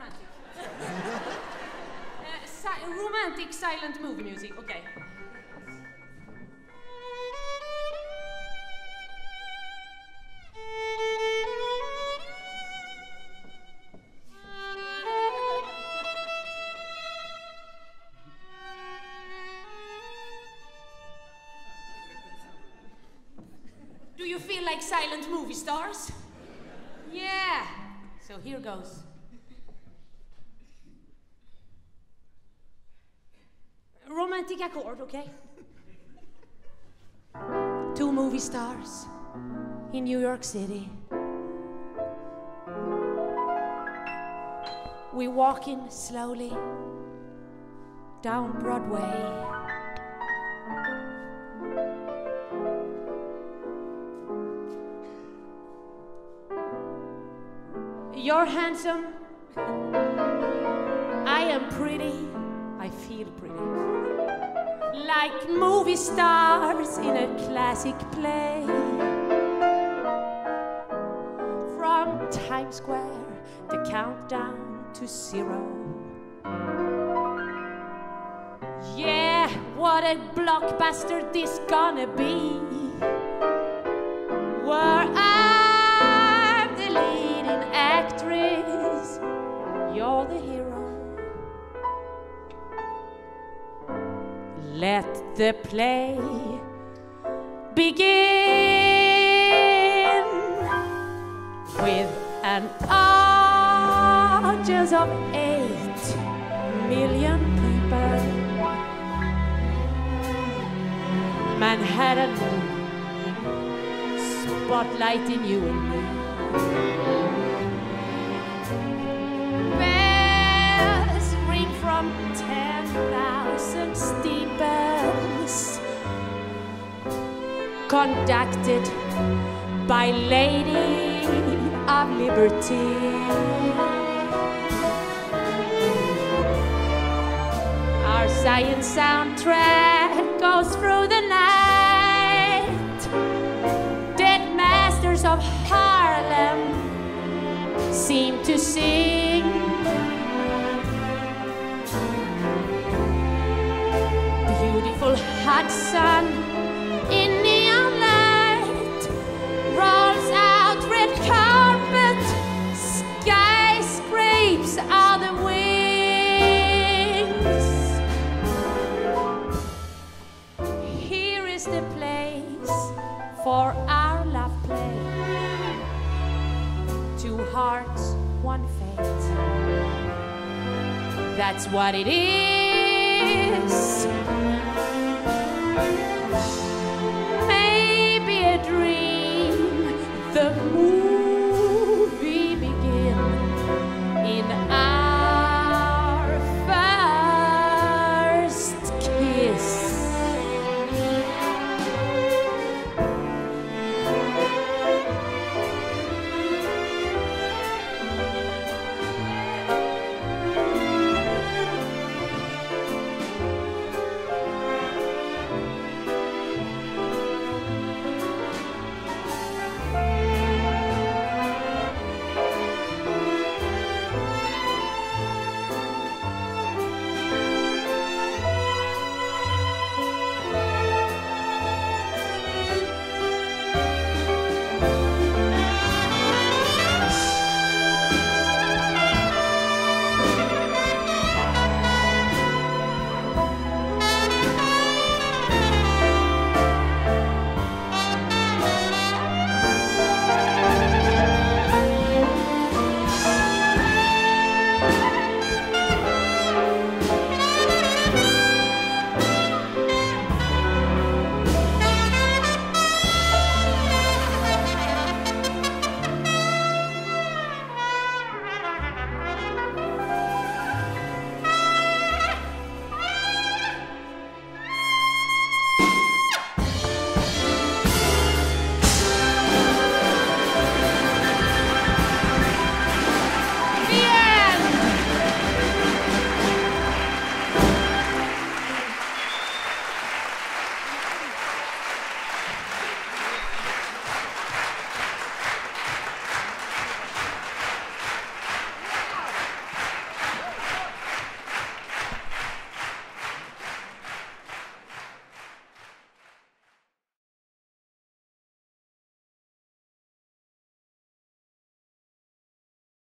romantic. uh, si- romantic silent movie music, okay. Do you feel like silent movie stars? Yeah. So here goes. Romantic accord, okay? Two movie stars in New York City. We walking slowly down Broadway. You're handsome. I am pretty. I feel pretty. Like movie stars in a classic play. From Times Square, the countdown to zero. Yeah, what a blockbuster this gonna be. Where I'm Let the play begin with an audience of eight million people. Manhattan spotlighting you and me. Conducted by Lady of Liberty. Our science soundtrack goes through the night. Dead masters of Harlem seem to sing. Beautiful Hudson hearts one fate. That's what it is.